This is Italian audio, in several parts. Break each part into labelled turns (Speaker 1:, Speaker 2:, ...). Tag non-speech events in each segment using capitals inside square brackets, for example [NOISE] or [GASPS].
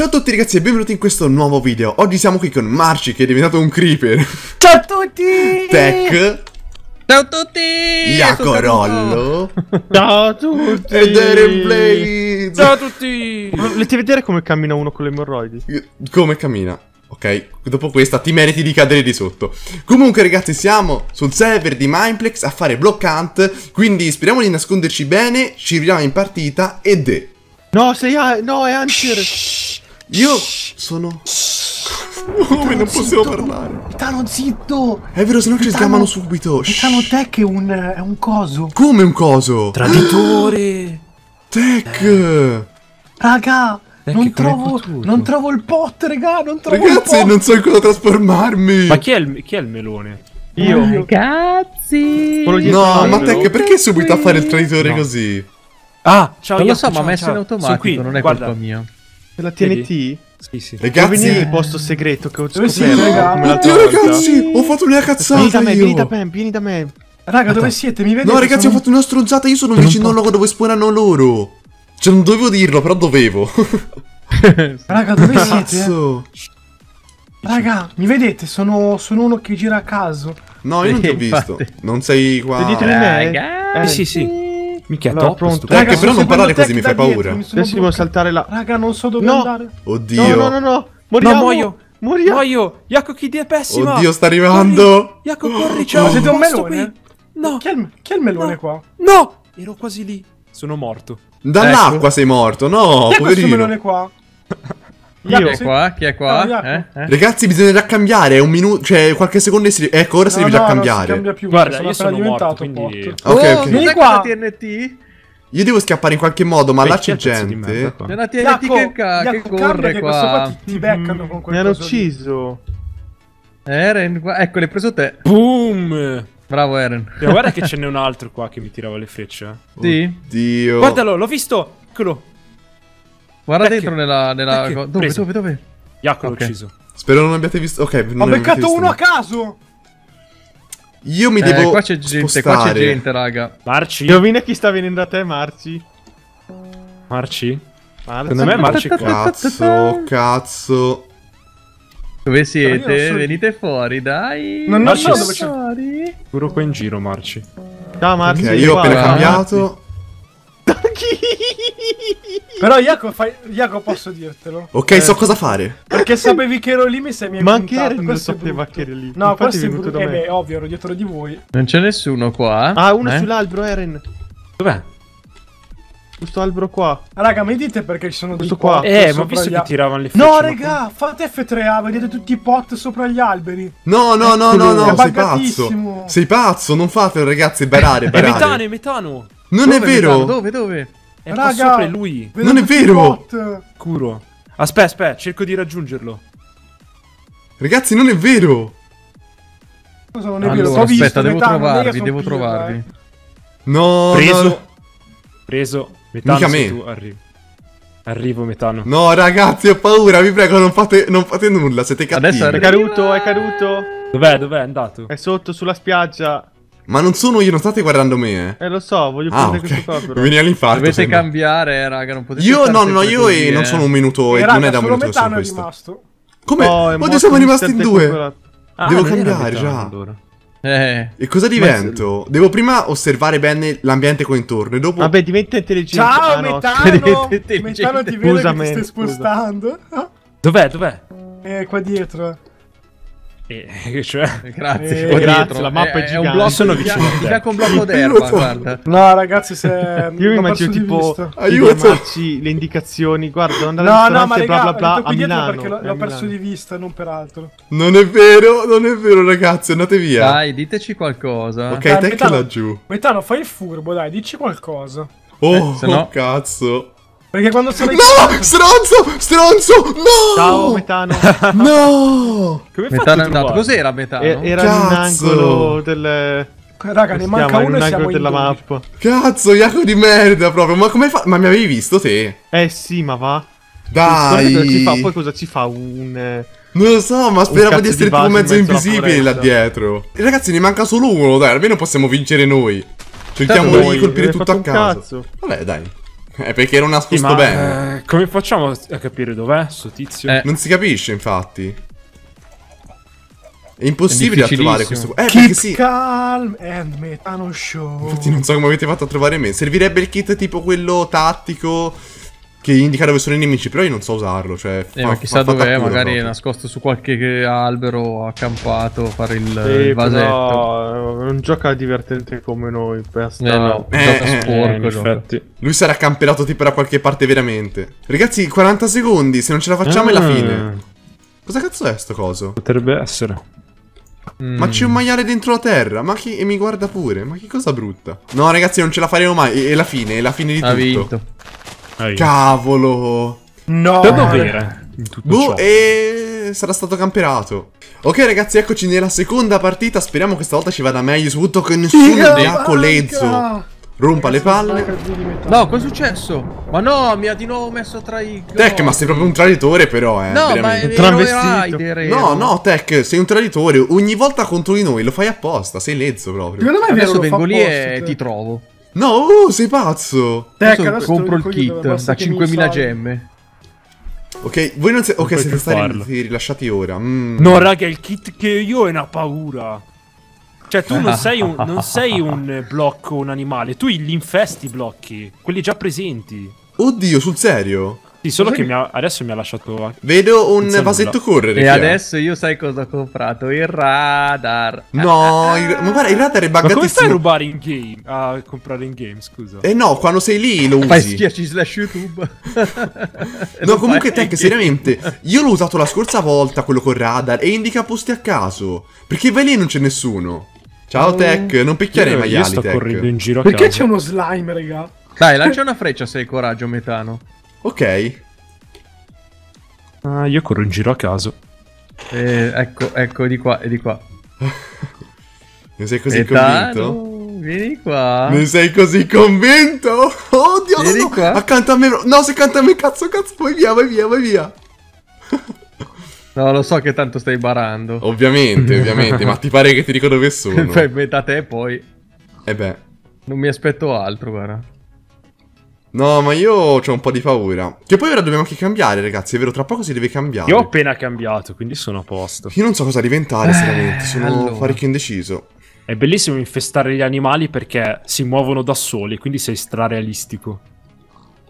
Speaker 1: Ciao a tutti ragazzi e benvenuti in questo nuovo video Oggi siamo qui con Marci che è diventato un creeper
Speaker 2: Ciao a tutti!
Speaker 1: Tech
Speaker 3: Ciao a tutti!
Speaker 1: Iaco Rollo [LAUGHS]
Speaker 2: Ciao a tutti!
Speaker 1: Ed Eren Blaze
Speaker 2: Ciao a tutti!
Speaker 4: Volete vedere come cammina uno con le emorroidi?
Speaker 1: Come cammina? Ok, dopo questa ti meriti di cadere di sotto Comunque ragazzi siamo sul server di Mindplex a fare block hunt Quindi speriamo di nasconderci bene, ci vediamo in partita ed è
Speaker 4: No, sei a... No, è Hunter!
Speaker 1: Io sono... Come non possiamo parlare?
Speaker 2: Metano zitto!
Speaker 1: È vero, se no ci sgamano subito
Speaker 2: Metano Tech è un, è un coso.
Speaker 1: Come un coso?
Speaker 3: Traditore! [GASPS]
Speaker 1: Tech
Speaker 2: Raga,
Speaker 3: Eh,
Speaker 2: non
Speaker 3: come è
Speaker 2: trovo, non trovo il pot, raga, non trovo
Speaker 1: Ragazzi,
Speaker 2: il pot.
Speaker 1: non so in cosa trasformarmi
Speaker 5: Ma chi è il, chi è il melone?
Speaker 4: Io.
Speaker 3: Ragazzi!
Speaker 1: No, ma Tech, perché subito a fare il traditore
Speaker 5: No.
Speaker 1: così?
Speaker 5: Ah, ciao
Speaker 3: Non lo so, ma ha messo in automatico,
Speaker 5: qui,
Speaker 3: non è
Speaker 5: guarda.
Speaker 3: colpa mia.
Speaker 4: È la TNT?
Speaker 5: Sì, sì.
Speaker 4: Puoi venire
Speaker 1: Ragazzi,
Speaker 4: nel posto segreto che ho
Speaker 2: Dove
Speaker 4: scoperto
Speaker 2: siete, raga?
Speaker 4: l'altra
Speaker 1: oddio ragazzi, ho fatto una
Speaker 4: Vieni
Speaker 1: cazzata
Speaker 4: da me, vieni da me, vieni da me.
Speaker 2: Raga, dove siete? Mi vedete?
Speaker 1: No, ragazzi, ho
Speaker 2: Sono-
Speaker 1: fatto una stronzata, io sono vicino al luogo dove spawnano loro. Cioè, non dovevo dirlo, però dovevo. [LAUGHS]
Speaker 2: Raga, dove siete?
Speaker 1: Cazzo.
Speaker 2: Raga, mi vedete? Sono, sono uno che gira a caso.
Speaker 1: No, io non ti ho
Speaker 3: Sì, [LAUGHS]
Speaker 1: visto. Non sei qua.
Speaker 4: Sei dietro di me?
Speaker 3: Ragazzi!
Speaker 4: Eh,
Speaker 5: sì, sì. Mica
Speaker 4: Allora,
Speaker 5: top.
Speaker 4: pronto.
Speaker 2: Raga,
Speaker 1: però non parlare così, mi fai
Speaker 2: dietro,
Speaker 1: paura.
Speaker 2: sono
Speaker 4: Adesso devo saltare là.
Speaker 2: Raga, non so dove
Speaker 4: No.
Speaker 2: andare.
Speaker 1: Oddio.
Speaker 4: No, no, no, no. Moriamo.
Speaker 5: No, muoio.
Speaker 4: Moriamo.
Speaker 5: Muoio! Jacopo, chi è pessima!
Speaker 1: Oddio, sta arrivando.
Speaker 5: Jacopo, corri, ciao!
Speaker 2: Ma siete un melone?
Speaker 5: qui. No,
Speaker 2: Chi è il, chi è il melone
Speaker 5: No.
Speaker 2: qua?
Speaker 5: no! Ero quasi lì. Sono morto.
Speaker 1: Dall'acqua
Speaker 3: Ecco.
Speaker 1: sei morto, no,
Speaker 2: chi è questo
Speaker 1: poverino.
Speaker 2: melone qua? [LAUGHS]
Speaker 3: Chi è
Speaker 2: Sì.
Speaker 3: qua? Chi è qua?
Speaker 2: Ah.
Speaker 3: Eh? Eh?
Speaker 1: Ragazzi, bisognerà cambiare. È un minuto. Cioè, qualche secondo e si. Ecco, ora si
Speaker 2: No,
Speaker 1: deve già
Speaker 2: no, non
Speaker 1: cambiare.
Speaker 2: cambia più,
Speaker 5: Guarda,
Speaker 2: sono
Speaker 5: io sono morto,
Speaker 2: diventato
Speaker 5: quindi...
Speaker 2: pot.
Speaker 1: Ok,
Speaker 3: oh,
Speaker 1: ok.
Speaker 2: Vieni qua.
Speaker 3: TNT?
Speaker 1: Io devo scappare in qualche modo, ma
Speaker 5: Beh,
Speaker 1: là c'è
Speaker 5: merda
Speaker 1: gente.
Speaker 5: qua?
Speaker 3: C'è una TNT che, ca- che corre
Speaker 2: che questo qua
Speaker 3: qua.
Speaker 2: ti, ti beccano con quel
Speaker 4: Mi hanno ucciso.
Speaker 3: Eren, ecco, l'hai preso te.
Speaker 5: Boom!
Speaker 3: Bravo Eren.
Speaker 5: Guarda che ce n'è un altro qua che mi tirava le frecce. eh.
Speaker 3: Sì.
Speaker 1: Dio.
Speaker 5: Guardalo, l'ho visto! Eccolo!
Speaker 3: Guarda
Speaker 5: Perché?
Speaker 3: dentro nella... nella... Dove,
Speaker 5: Preso.
Speaker 3: dove, dove?
Speaker 5: Jacopo l'ho
Speaker 3: Ok.
Speaker 5: ucciso.
Speaker 1: Spero non abbiate visto. Ok, non
Speaker 2: Ho beccato
Speaker 1: visto
Speaker 2: uno a caso!
Speaker 1: Io mi
Speaker 3: Eh,
Speaker 1: devo.
Speaker 3: qua c'è gente,
Speaker 1: spostare.
Speaker 3: qua c'è gente, raga.
Speaker 5: Marci?
Speaker 4: Indovina chi sta venendo a te, Marci?
Speaker 5: Marci?
Speaker 4: Marci.
Speaker 5: Secondo me Marci qua.
Speaker 1: Cazzo, cazzo.
Speaker 3: Dove siete?
Speaker 2: so-
Speaker 3: Venite fuori, dai.
Speaker 2: Non, non
Speaker 5: Marci
Speaker 2: so dove c'è.
Speaker 5: Puro qua in giro, Marci.
Speaker 4: Ciao, Marci.
Speaker 1: Ok, io ho appena cambiato.
Speaker 2: Però Jacopo, fai... Jacopo posso dirtelo.
Speaker 1: Ok, so cosa fare.
Speaker 2: Perché sapevi che ero lì mi sei mi hai
Speaker 4: Ma anche
Speaker 2: puntato, questo è
Speaker 4: sapeva che eri lì.
Speaker 2: No,
Speaker 4: Infatti
Speaker 2: questo
Speaker 4: è
Speaker 2: è
Speaker 4: venuto
Speaker 2: brutto.
Speaker 4: da
Speaker 2: Eh
Speaker 4: me.
Speaker 2: beh, ovvio, ero dietro di voi.
Speaker 3: Non c'è nessuno qua.
Speaker 4: Ah, uno
Speaker 3: Eh?
Speaker 4: sull'albero, Eren.
Speaker 5: Dov'è?
Speaker 4: Questo albero qua.
Speaker 2: Raga, mi dite perché ci sono dei
Speaker 4: Questo qua.
Speaker 2: pot
Speaker 5: Eh, ma ho visto
Speaker 2: gli
Speaker 5: che tiravano le frecce.
Speaker 2: No, raga, fate F3A, vedete tutti i pot sopra gli alberi.
Speaker 1: No, no, no, no, no,
Speaker 2: È
Speaker 1: sei pazzo. Sei pazzo, non fatelo, ragazzi, barare,
Speaker 5: È
Speaker 1: barare.
Speaker 5: metano, è metano!
Speaker 1: Non è
Speaker 3: Dove,
Speaker 1: vero.
Speaker 3: Metano? Dove, dove?
Speaker 5: È qua
Speaker 2: Raga.
Speaker 5: sopra è lui.
Speaker 1: Non è vero.
Speaker 5: Curo. Aspetta, aspetta, cerco di raggiungerlo.
Speaker 1: Ragazzi, non è vero.
Speaker 2: Cosa non è vero?
Speaker 3: Allora,
Speaker 2: visto,
Speaker 3: aspetta, devo
Speaker 2: metano, è
Speaker 3: trovarvi, devo
Speaker 2: pirla,
Speaker 3: trovarvi.
Speaker 2: eh.
Speaker 1: No,
Speaker 5: Preso.
Speaker 1: no.
Speaker 5: Preso. Metano,
Speaker 1: Mica me.
Speaker 5: tu, arrivo. Arrivo, metano.
Speaker 1: No, ragazzi, ho paura, vi prego, non fate, non fate nulla, siete cattivi.
Speaker 3: Adesso
Speaker 4: È caduto, è caduto.
Speaker 5: Dov'è, dov'è? È andato?
Speaker 4: È sotto sulla spiaggia.
Speaker 1: Ma non sono io, non state guardando me, eh.
Speaker 4: Eh, lo so, voglio
Speaker 1: Ah,
Speaker 4: prendere questo qua.
Speaker 1: Mi viene all'infarto.
Speaker 3: Dovete
Speaker 1: se no.
Speaker 3: cambiare, eh, raga, non potete
Speaker 1: Io, no, no, io
Speaker 3: così,
Speaker 1: e non
Speaker 3: eh.
Speaker 1: sono un minuto,
Speaker 2: E
Speaker 1: e
Speaker 2: raga,
Speaker 1: non è da un
Speaker 2: solo
Speaker 1: minuto che sono
Speaker 2: metano è
Speaker 1: questo.
Speaker 2: rimasto.
Speaker 1: Come?
Speaker 4: Oh,
Speaker 1: Oddio, siamo rimasti in due.
Speaker 5: Ah,
Speaker 1: Devo
Speaker 5: non
Speaker 1: cambiare,
Speaker 5: metano,
Speaker 1: già.
Speaker 5: allora.
Speaker 3: Eh.
Speaker 1: E cosa divento? Devo prima osservare bene l'ambiente qua intorno e dopo...
Speaker 4: Vabbè, diventa intelligente.
Speaker 2: Ciao,
Speaker 4: Ah, no.
Speaker 2: metano! [LAUGHS] Metano ti vedo
Speaker 4: Scusa,
Speaker 2: che ti stai spostando.
Speaker 5: Dov'è, dov'è?
Speaker 2: Eh, qua dietro. [LAUGHS]
Speaker 5: Eh, cioè...
Speaker 3: Grazie,
Speaker 2: Eh,
Speaker 4: grazie, la mappa è
Speaker 3: un
Speaker 4: gigante.
Speaker 3: blocco
Speaker 5: Sono vicino
Speaker 3: fianco un blocco d'erba, guarda.
Speaker 2: No, ragazzi, se... [LAUGHS]
Speaker 4: Io mi immagino
Speaker 2: perso di
Speaker 4: tipo
Speaker 2: vista.
Speaker 4: di
Speaker 1: Aiuto.
Speaker 4: chiamarci le indicazioni. Guarda, andare
Speaker 2: No,
Speaker 4: al
Speaker 2: no, ma
Speaker 4: bla bla bla a
Speaker 2: dietro
Speaker 4: Milano.
Speaker 2: perché l'ho,
Speaker 4: È
Speaker 2: perso di vista, non per altro.
Speaker 1: Non è vero, non è vero, ragazzi, andate via.
Speaker 3: Dai, diteci qualcosa.
Speaker 1: Ok,
Speaker 2: Dai,
Speaker 1: te che laggiù.
Speaker 2: Metano, fai il furbo, dai, dici qualcosa.
Speaker 1: Oh,
Speaker 3: Eh, se no-
Speaker 1: oh, cazzo.
Speaker 2: Perché quando sono
Speaker 1: No, stronzo, stronzo, no!
Speaker 4: Ciao, Metano. [LAUGHS]
Speaker 1: No!
Speaker 5: Come
Speaker 3: Metano è andato. Cos'era metano?
Speaker 4: E- Era in un
Speaker 1: Cazzo.
Speaker 4: angolo del.
Speaker 2: Raga, ne manca uno
Speaker 4: in
Speaker 2: e
Speaker 4: un
Speaker 2: siamo
Speaker 4: della
Speaker 2: 12.
Speaker 4: mappa.
Speaker 1: Cazzo, Iaco di merda proprio. Ma come fa? Ma mi avevi visto te?
Speaker 4: Eh sì, ma va.
Speaker 1: Dai.
Speaker 4: cosa ci fa, poi cosa ci fa un. eh,
Speaker 1: Non lo so, ma speravo
Speaker 4: cazzo
Speaker 1: di essere tipo mezzo
Speaker 4: mezzo
Speaker 1: invisibile là dietro. E ragazzi, ne manca solo uno, dai, almeno possiamo vincere noi. Cerchiamo di colpire tutto a caso.
Speaker 4: cazzo.
Speaker 1: Vabbè, dai. È perché era
Speaker 5: Sì,
Speaker 1: nascosto
Speaker 5: ma
Speaker 1: bene.
Speaker 5: eh, come facciamo a capire dov'è sto tizio?
Speaker 3: Eh.
Speaker 1: Non si capisce, infatti. È impossibile
Speaker 3: È
Speaker 1: a trovare questo. Eh, perché
Speaker 2: Keep
Speaker 1: sì.
Speaker 2: calm and metano show.
Speaker 1: Infatti non so come avete fatto a trovare me. Servirebbe il kit tipo quello tattico che indica dove sono i nemici, però io non so usarlo, cioè...
Speaker 3: Eh,
Speaker 1: fa-
Speaker 3: ma chissà dov'è,
Speaker 1: culo
Speaker 3: magari è
Speaker 1: proprio.
Speaker 3: nascosto su qualche albero accampato, fare il,
Speaker 4: Sì,
Speaker 3: il vasetto.
Speaker 4: però non gioca divertente come noi per
Speaker 3: Eh no,
Speaker 1: Eh,
Speaker 3: gioca
Speaker 1: eh,
Speaker 3: sporco.
Speaker 5: Eh, in
Speaker 3: gioca.
Speaker 1: Lui sarà camperato tipo da qualche parte veramente. Ragazzi, 40 secondi, se non ce la facciamo è la
Speaker 5: Ah,
Speaker 1: fine. Cosa cazzo è sto coso?
Speaker 5: Potrebbe essere.
Speaker 3: Mm.
Speaker 1: Ma c'è un maiale dentro la terra, ma chi... E mi guarda pure, ma che cosa brutta. No ragazzi, non ce la faremo mai, è, è la fine, è la fine di
Speaker 3: Ha
Speaker 1: tutto.
Speaker 3: vinto.
Speaker 1: Cavolo.
Speaker 2: No.
Speaker 5: Da? In tutto
Speaker 1: Boh, e sarà stato camperato. Ok, ragazzi, eccoci nella seconda partita. Speriamo che stavolta ci vada meglio. Soprattutto che nessuno
Speaker 2: Figa
Speaker 1: ubriaco
Speaker 2: vacca!
Speaker 1: lezzo rompa le palle.
Speaker 3: No, cosa è successo? Ma no, mi ha di nuovo messo tra i.
Speaker 1: Tech, ma sei proprio un traditore, però, eh.
Speaker 3: No, ma
Speaker 1: veramente.
Speaker 3: ero
Speaker 4: travestito.
Speaker 3: Rider,
Speaker 1: No, no, Tech, sei un traditore. Ogni volta contro di noi lo fai apposta. Sei lezzo proprio.
Speaker 2: Secondo me è vero,
Speaker 3: Adesso vengo lì e
Speaker 2: te.
Speaker 3: ti trovo.
Speaker 1: No, oh, sei pazzo.
Speaker 2: Tec,
Speaker 3: Adesso compro il kit da
Speaker 2: che mi
Speaker 3: 5000
Speaker 2: salvi.
Speaker 3: gemme.
Speaker 1: Ok, voi non, siete. Ok,
Speaker 5: puoi
Speaker 1: siete stati
Speaker 5: farlo.
Speaker 1: rilasciati ora. Mm.
Speaker 5: No, raga, il kit che io è una paura. Cioè, tu non sei un, non sei un blocco, un animale. Tu li infesti i blocchi. Quelli già presenti.
Speaker 1: Oddio, sul serio?
Speaker 5: Sì, solo che mi ha- adesso mi ha lasciato...
Speaker 1: Vedo un
Speaker 5: Senza
Speaker 1: vasetto
Speaker 5: nulla.
Speaker 1: correre.
Speaker 3: E adesso io sai cosa ho comprato? Il radar.
Speaker 1: No, il- ma guarda, il radar è
Speaker 5: Ma come fai a
Speaker 1: buggatissimo.
Speaker 5: rubare in game? A comprare in game, scusa.
Speaker 1: Eh no, quando sei lì lo [LAUGHS]
Speaker 3: Fai
Speaker 1: usi.
Speaker 3: schiacci slash YouTube. [LAUGHS]
Speaker 1: No, comunque
Speaker 3: fai
Speaker 1: Tech, seriamente, io l'ho usato la scorsa volta, quello con radar, e indica posti a caso. Perché vai lì e non c'è nessuno. Ciao Tech, non picchiare i
Speaker 5: Io-
Speaker 1: maiali,
Speaker 5: Io sto
Speaker 1: Tech.
Speaker 5: correndo in giro a
Speaker 2: Perché c'è uno slime, raga?
Speaker 3: Dai, lancia una freccia se hai coraggio, metano.
Speaker 1: Ok.
Speaker 5: Ah, io corro in giro a caso.
Speaker 3: Eh, ecco, ecco, è di qua, è di qua. [LAUGHS]
Speaker 1: Ne sei così
Speaker 3: Metano,
Speaker 1: convinto?
Speaker 3: vieni qua.
Speaker 1: Ne sei così convinto? Oddio, no,
Speaker 3: Vieni
Speaker 1: no,
Speaker 3: qua.
Speaker 1: accanto a me. No, se accanto a me, cazzo, cazzo, vai via, vai via, vai via. [LAUGHS]
Speaker 3: No, lo so che tanto stai barando.
Speaker 1: Ovviamente, [LAUGHS] ovviamente, ma ti pare che ti dico dove sono?
Speaker 3: Fai metà te poi.
Speaker 1: Eh beh.
Speaker 3: Non mi aspetto altro, guarda.
Speaker 1: No, ma io ho un po' di paura. Che poi ora dobbiamo anche cambiare, ragazzi, è vero, tra poco si deve cambiare.
Speaker 5: Io ho appena cambiato, quindi sono a posto.
Speaker 1: Io non so cosa diventare, seriamente, sono
Speaker 3: allora.
Speaker 1: parecchio indeciso.
Speaker 5: È bellissimo infestare gli animali perché si muovono da soli, quindi sei strarealistico.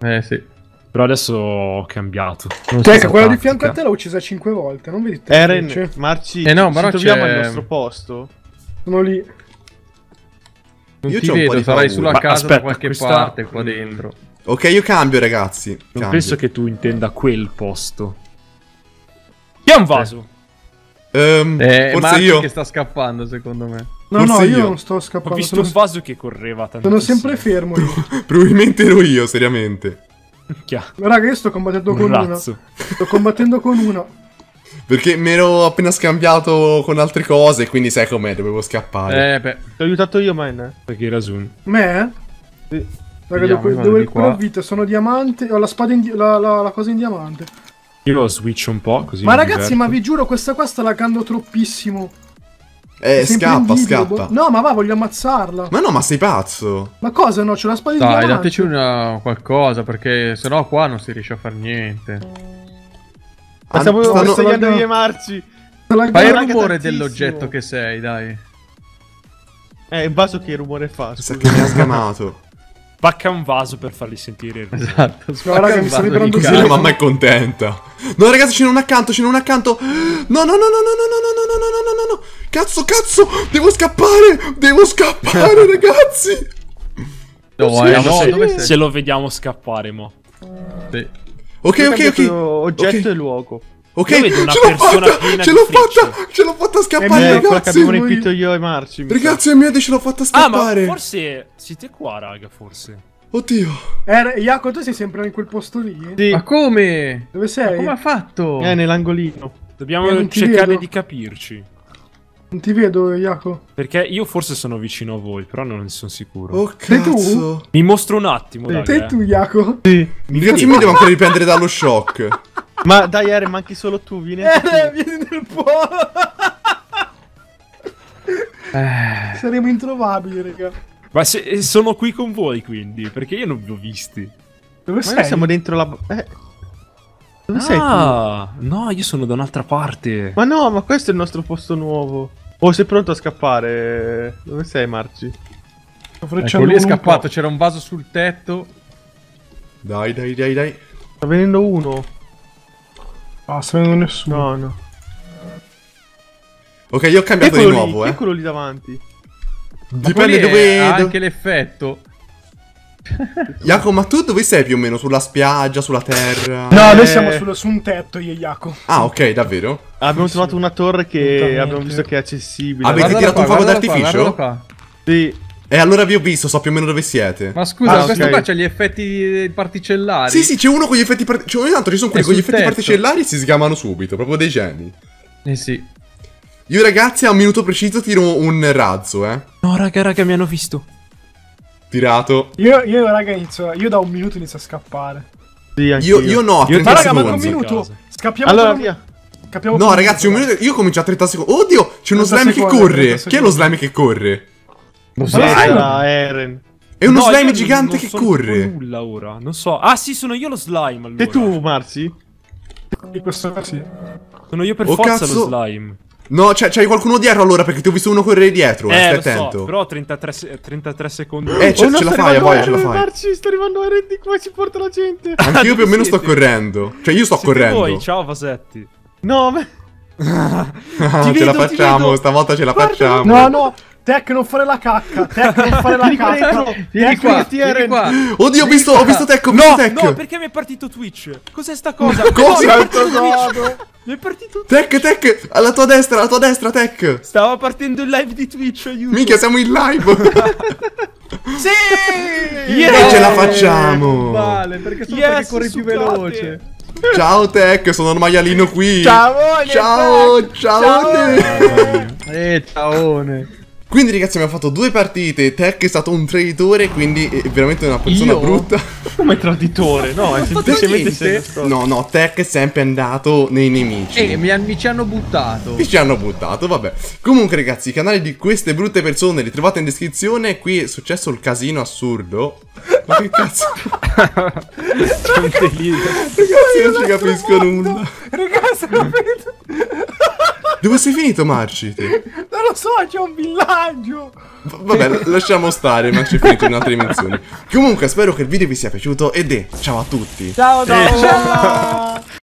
Speaker 3: Eh sì.
Speaker 5: Però adesso ho cambiato.
Speaker 3: Non
Speaker 2: Tec,
Speaker 3: so
Speaker 2: quella di fianco a te l'ho uccisa 5 volte, non vedi te?
Speaker 4: Eren? Marci,
Speaker 3: Eh no,
Speaker 4: ci
Speaker 3: però
Speaker 4: troviamo al nostro posto.
Speaker 2: Sono lì.
Speaker 3: Non
Speaker 1: Io
Speaker 3: ti
Speaker 1: c'ho un po'
Speaker 3: vedo,
Speaker 1: di
Speaker 3: sarai
Speaker 1: paura.
Speaker 3: sulla
Speaker 5: Ma
Speaker 3: casa
Speaker 5: aspetta,
Speaker 3: da qualche
Speaker 5: questa-
Speaker 3: parte qua
Speaker 5: Mm.
Speaker 3: dentro.
Speaker 1: Ok, io cambio, ragazzi.
Speaker 5: Non
Speaker 1: Cambio.
Speaker 5: penso che tu intenda quel posto. Chi ha un vaso?
Speaker 1: Ehm,
Speaker 3: Eh, è
Speaker 1: forse
Speaker 3: Marco
Speaker 1: io.
Speaker 3: che sta scappando, secondo me.
Speaker 2: No,
Speaker 1: Forse
Speaker 2: no, io,
Speaker 1: io.
Speaker 2: non sto
Speaker 5: Ho
Speaker 2: scappando.
Speaker 5: visto
Speaker 2: Sono,
Speaker 5: un vaso che correva
Speaker 2: sono
Speaker 5: tantissimo.
Speaker 2: sempre fermo io.
Speaker 1: Probabilmente ero io, seriamente.
Speaker 5: Chia,
Speaker 2: Raga, io sto combattendo con
Speaker 5: un
Speaker 2: una.
Speaker 5: razzo.
Speaker 2: Sto combattendo con una.
Speaker 1: Perché mi ero appena scambiato con altre cose, quindi sai com'è, dovevo scappare.
Speaker 3: Eh, beh.
Speaker 4: Ti ho aiutato io, man.
Speaker 5: Perché hai ragione.
Speaker 2: Me? Raga,
Speaker 3: Vediamo,
Speaker 2: devo
Speaker 3: di qua.
Speaker 2: recuperare vita. Sono diamante. Ho la spada in di- la, la- la cosa in diamante.
Speaker 5: Io lo switch un po' così.
Speaker 2: ma ragazzi,
Speaker 5: diverto.
Speaker 2: ma vi giuro, questa qua sta laggando troppissimo.
Speaker 1: Eh, scappa,
Speaker 2: in video,
Speaker 1: scappa.
Speaker 2: boh. No, ma va, voglio ammazzarla.
Speaker 1: Ma no, ma sei pazzo.
Speaker 2: Ma cosa? No, c'ho la spada in
Speaker 3: Dai,
Speaker 2: diamante.
Speaker 3: dateci una qualcosa, perché sennò qua non si riesce a fare niente.
Speaker 1: Ah,
Speaker 4: Ma stavo
Speaker 1: stanno-
Speaker 4: stagliando
Speaker 2: stanno-
Speaker 4: io e Marci.
Speaker 2: Sta laggando
Speaker 3: Fai il rumore dell'oggetto che sei, dai.
Speaker 4: Eh, il vaso che rumore fa?
Speaker 1: Sa
Speaker 4: scusa.
Speaker 1: che mi ha sgamato. [LAUGHS]
Speaker 5: Spacca un vaso per farli sentire.
Speaker 3: Esatto.
Speaker 2: raga,
Speaker 3: spacca
Speaker 2: mi
Speaker 3: un
Speaker 2: sta vibrando
Speaker 1: Così la mamma è contenta. No, ragazzi, ce n'è un accanto, ce n'è un accanto. No, no, no, no, no, no, no, no, no, no, no, no, no. Cazzo, cazzo, devo scappare. Devo scappare, ragazzi.
Speaker 3: No, eh, no,
Speaker 5: se,
Speaker 3: dove sei?
Speaker 5: se lo vediamo scappare, mo.
Speaker 3: Sì.
Speaker 1: Ok, ok, ok.
Speaker 4: Oggetto
Speaker 1: Ok.
Speaker 4: e luogo.
Speaker 1: Ok, ce l'ho fatta, ce l'ho fatta, ce l'ho fatta
Speaker 2: Eh,
Speaker 1: scappare,
Speaker 4: che
Speaker 1: ragazzi.
Speaker 4: abbiamo riempito io e Marci. mi.
Speaker 1: Ragazzi, mia Dio, ce l'ho fatta
Speaker 5: Ah, ma
Speaker 1: scappare.
Speaker 5: forse siete qua, raga, forse.
Speaker 1: Oddio.
Speaker 2: Eh, Jaco, tu sei sempre in quel posto lì?
Speaker 4: Sì,
Speaker 3: Ma come?
Speaker 2: Dove
Speaker 3: Ma
Speaker 2: sei?
Speaker 3: come ha fatto?
Speaker 4: è nell'angolino.
Speaker 5: Dobbiamo cercare
Speaker 2: vedo.
Speaker 5: di capirci.
Speaker 2: Non ti vedo, Jaco.
Speaker 5: Perché io forse sono vicino a voi, però non ne sono sicuro.
Speaker 1: Oh,
Speaker 2: Sei tu?
Speaker 1: cazzo.
Speaker 5: Mi mostro un attimo,
Speaker 4: Sì.
Speaker 5: raga.
Speaker 2: Sei
Speaker 5: eh.
Speaker 2: tu, Jaco?
Speaker 1: Ragazzi, mi devo ancora riprendere dallo shock. [LAUGHS]
Speaker 4: Ma dai, Eren, manchi solo tu, vieni.
Speaker 2: Eh, vieni nel po'.
Speaker 3: Eh,
Speaker 2: Saremo introvabili, raga.
Speaker 5: Ma se, eh, sono qui con voi, quindi, perché io non vi ho visti.
Speaker 2: Dove
Speaker 4: Ma
Speaker 2: sei?
Speaker 4: noi siamo dentro la... Eh. Dove sei tu?
Speaker 5: Ah, no, io sono da un'altra parte.
Speaker 4: Ma no, ma questo è il nostro posto nuovo. Oh, sei pronto a scappare? Dove sei, Marci?
Speaker 3: Ecco, lì è scappato, c'era un vaso sul tetto.
Speaker 1: Dai, dai, dai, dai.
Speaker 4: Sta venendo uno.
Speaker 2: Ah, sta venendo nessuno.
Speaker 4: No, no.
Speaker 1: Ok, io ho
Speaker 4: è
Speaker 1: cambiato di
Speaker 4: lì?
Speaker 1: nuovo,
Speaker 4: è
Speaker 1: eh.
Speaker 4: quello lì davanti?
Speaker 1: Dipende dove...
Speaker 3: ha anche l'effetto. [LAUGHS]
Speaker 1: Jacopo, ma tu dove sei più o meno? Sulla spiaggia, sulla terra?
Speaker 2: No, noi
Speaker 4: Eh.
Speaker 2: siamo sul- su un tetto, io e Jaco.
Speaker 1: Ah, ok, davvero?
Speaker 4: Abbiamo trovato una torre che abbiamo visto che è accessibile.
Speaker 1: Avete
Speaker 3: Guardalo
Speaker 1: tirato un
Speaker 3: qua,
Speaker 1: fuoco
Speaker 3: guardalo qua,
Speaker 1: d'artificio?
Speaker 4: Sì.
Speaker 1: E allora vi ho visto, so più o meno dove siete.
Speaker 3: Ma scusa,
Speaker 4: Ah,
Speaker 3: questo
Speaker 4: ok.
Speaker 3: qua c'ha gli effetti particellari.
Speaker 1: Sì, sì, c'è uno con gli effetti part- cioè, ogni tanto ci sono quelli con gli effetti
Speaker 3: tetto.
Speaker 1: particellari e si sgamano subito, proprio dei geni.
Speaker 3: Eh sì.
Speaker 1: Io ragazzi a un minuto preciso tiro un razzo, eh.
Speaker 5: No, raga, raga, mi hanno visto.
Speaker 1: Tirato.
Speaker 2: Io, io, raga, inizio. Io da un minuto inizio a scappare.
Speaker 4: Sì.
Speaker 1: Io, io no, a
Speaker 5: Io-
Speaker 1: 30
Speaker 2: Ma raga, ma un
Speaker 1: secondi.
Speaker 2: minuto. Scappiamo
Speaker 4: Allora, via.
Speaker 2: Scappiamo
Speaker 1: No, ragazzi, un minuto. Io comincio a 30 secondi. Oddio, c'è uno
Speaker 2: 30
Speaker 1: slime che
Speaker 2: secondi,
Speaker 1: corre.
Speaker 2: 30
Speaker 1: Chi è lo
Speaker 2: secondi.
Speaker 1: slime che corre?
Speaker 4: Era Eren.
Speaker 1: È uno
Speaker 5: No, io
Speaker 1: slime
Speaker 5: non-
Speaker 1: gigante
Speaker 5: non
Speaker 1: che
Speaker 5: so
Speaker 1: corre.
Speaker 5: nulla ora. Non so. Ah, sì, sono io lo slime. Allora.
Speaker 4: E tu,
Speaker 2: questo sì.
Speaker 5: Sono io per
Speaker 1: Oh,
Speaker 5: forza
Speaker 1: cazzo.
Speaker 5: lo slime.
Speaker 1: No, c'è, c'hai qualcuno dietro allora perché ti ho visto uno correre dietro. Eh,
Speaker 5: Eh,
Speaker 1: stai
Speaker 5: lo
Speaker 1: attento.
Speaker 5: so, però 33, se- 33 secondi.
Speaker 1: Eh, ce,
Speaker 4: Oh, no,
Speaker 1: ce la fai, a voglia, ce la fai.
Speaker 4: Marci, sta arrivando Eren di qua, ci porta la gente.
Speaker 1: Anch'io più o meno sto correndo. Cioè, io sto
Speaker 5: Siete
Speaker 1: correndo.
Speaker 5: voi, ciao Vasetti.
Speaker 4: No, ma... [LAUGHS]
Speaker 5: Ti
Speaker 1: ce la
Speaker 5: vedo, ti
Speaker 1: facciamo,
Speaker 5: vedo.
Speaker 1: stavolta ce la
Speaker 4: Guarda,
Speaker 1: facciamo.
Speaker 2: No, no. Tech, non fare la cacca. Tech, non fare la cacca.
Speaker 4: Vieni qua,
Speaker 3: Vieni qua.
Speaker 1: Oddio, ho visto, ho visto Tech, ho visto
Speaker 5: No,
Speaker 1: Tech.
Speaker 5: no, perché mi è partito Twitch? Cos'è sta cosa?
Speaker 1: Cosa?
Speaker 5: No, mi è partito Twitch. Mi è partito
Speaker 1: Tech, Tech, alla tua destra, alla tua destra, Tech.
Speaker 5: Stava partendo il live di Twitch, aiuto.
Speaker 1: Minchia, siamo in live. [LAUGHS]
Speaker 5: Sì!
Speaker 1: E ce la facciamo.
Speaker 3: Vale, perché solo
Speaker 5: Yes,
Speaker 3: perché corri più veloce.
Speaker 1: Ciao Tech, sono il maialino qui.
Speaker 2: Ciao,
Speaker 1: Ciao, ciao.
Speaker 2: Ciao.
Speaker 3: Eh, ciaone.
Speaker 1: Quindi ragazzi abbiamo fatto due partite, Tech è stato un traditore, quindi è veramente una persona
Speaker 3: Io?
Speaker 1: brutta.
Speaker 4: Come traditore? [LAUGHS] No, è semplicemente se.
Speaker 1: No, no, Tech è sempre andato nei nemici.
Speaker 3: Eh, mi, han- mi ci hanno buttato.
Speaker 1: E ci hanno buttato, vabbè. Comunque, ragazzi, i canali di queste brutte persone li trovate in descrizione. Qui è successo il casino assurdo. Ma che cazzo? [LAUGHS]
Speaker 5: C'è un delirio.
Speaker 1: Ragazzi, non ci capisco nulla.
Speaker 2: Ragazzi, non vedo. [LAUGHS]
Speaker 1: Dove sei finito, Marci? te?
Speaker 2: Non lo so, c'è un villaggio.
Speaker 1: V- Vabbè, lasciamo stare, ma c'è finito in altre dimensioni. Comunque, spero che il video vi sia piaciuto ed è ciao a tutti.
Speaker 2: Ciao, ciao. ciao.